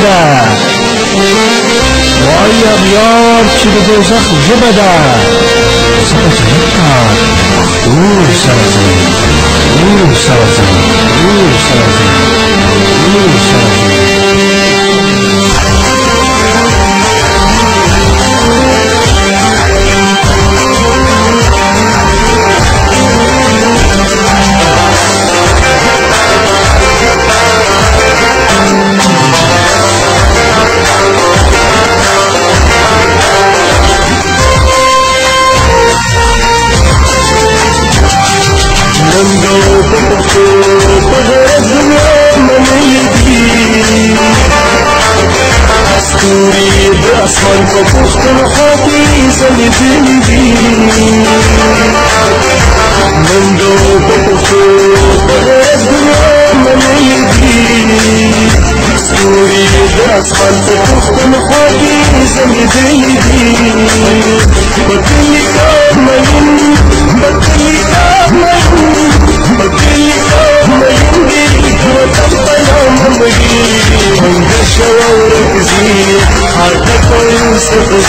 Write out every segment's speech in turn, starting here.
Olha a morte do Deus Arjúbada. Sarajita, Arthur Salazar, Arthur Salazar, Arthur Salazar, Arthur Salazar. اسمان په پښتونخوا کې ځلېدلي دي ننګو په پښتو په غرض دنیا منلي دي ستوري د اسمان په پښتونخوا کې ځلېدلي دي په کلي کار مین 我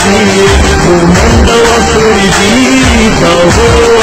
们都在风雨里走过。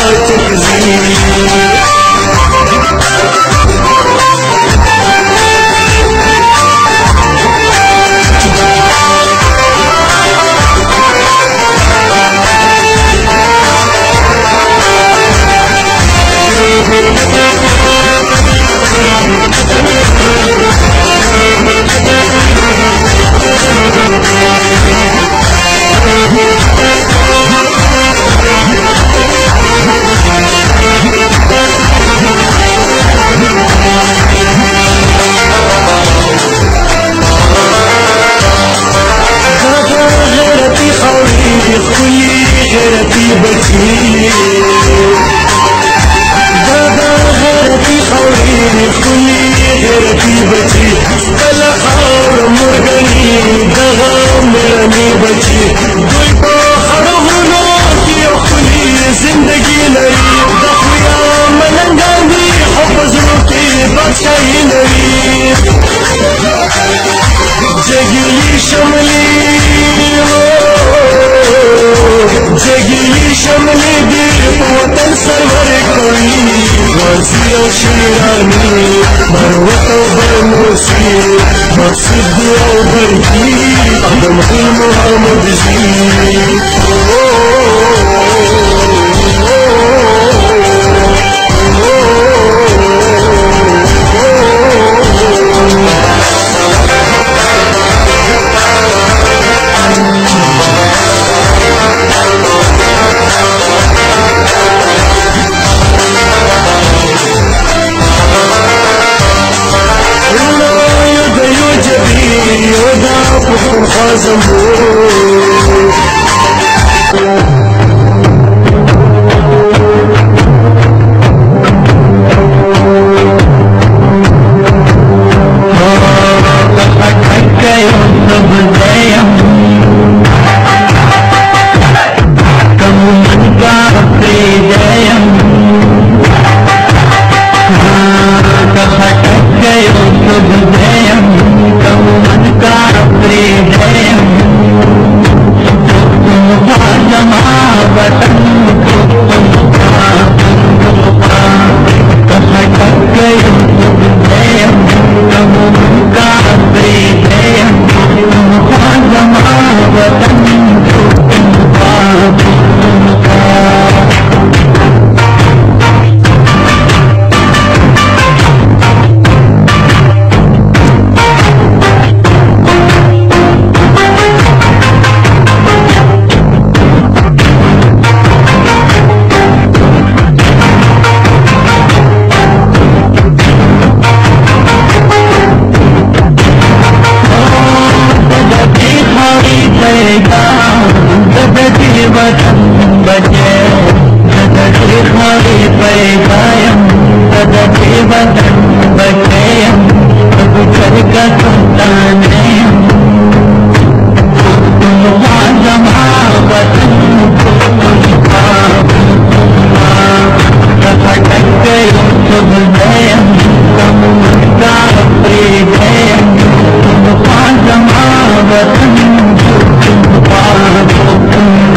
دی أو برکی آدم خیل محمد गायम तदेवतं वक्रेयं प्रभुचर्कसन्तानयं वासमावतं प्रकटकयं सुहृदयं तं प्रीतयं वासमावतं पादुं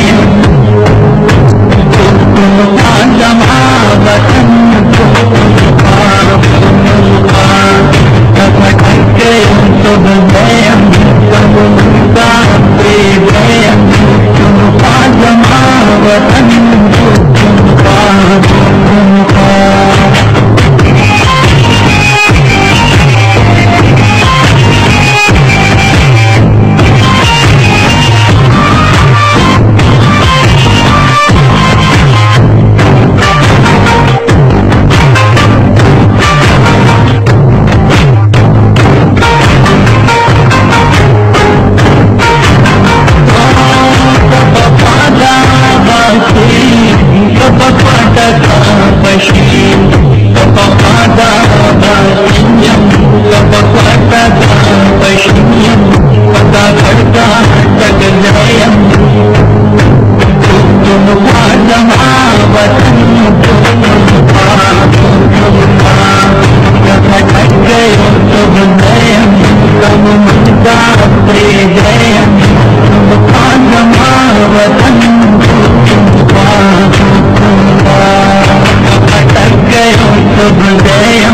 someday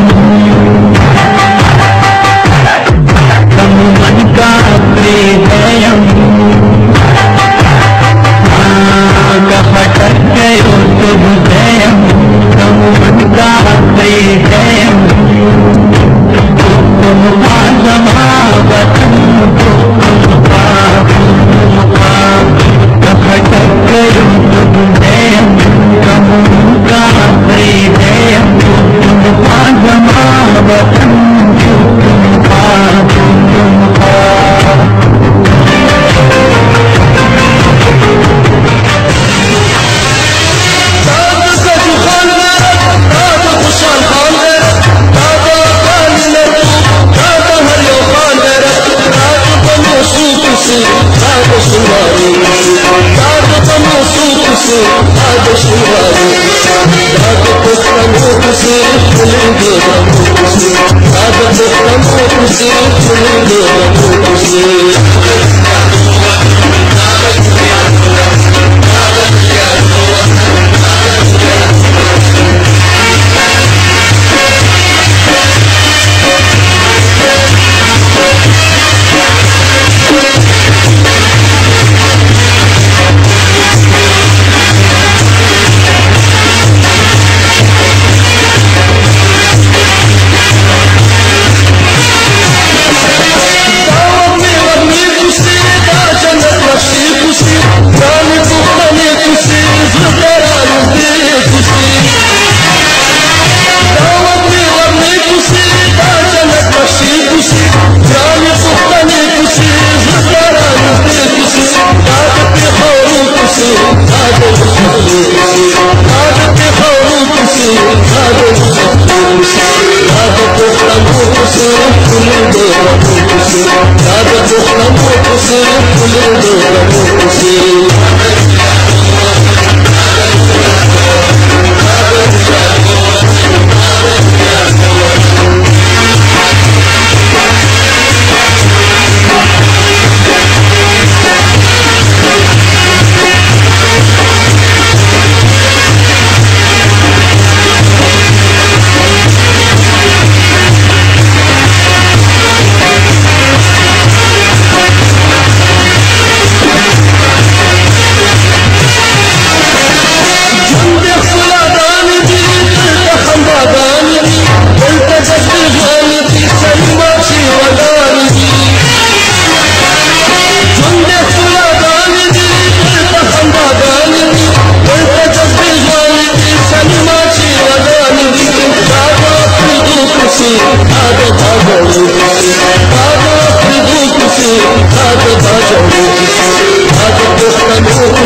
फूल दे मुक्ति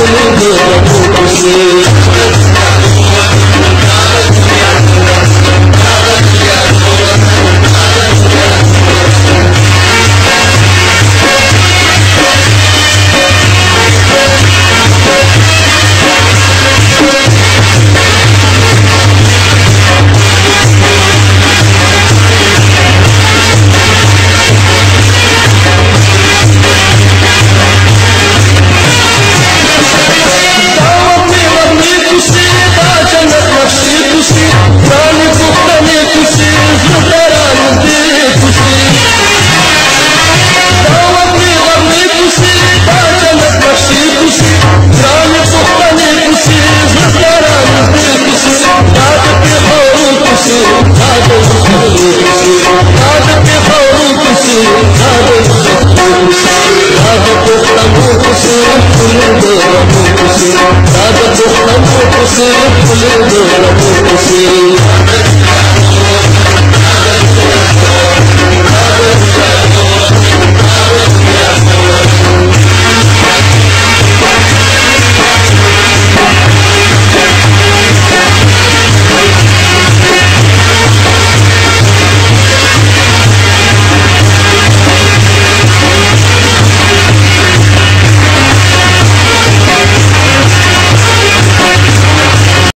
Absolutely.